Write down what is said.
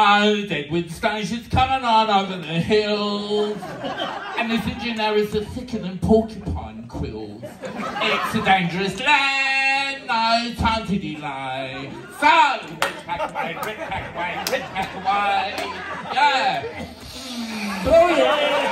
Oh, Deadwood Stage is coming on over the hills. and the Legionaries are thicker than porcupine quills. It's a dangerous land, no time to delay. So, pack away, pack away, pack away. Yeah. Oh, yeah.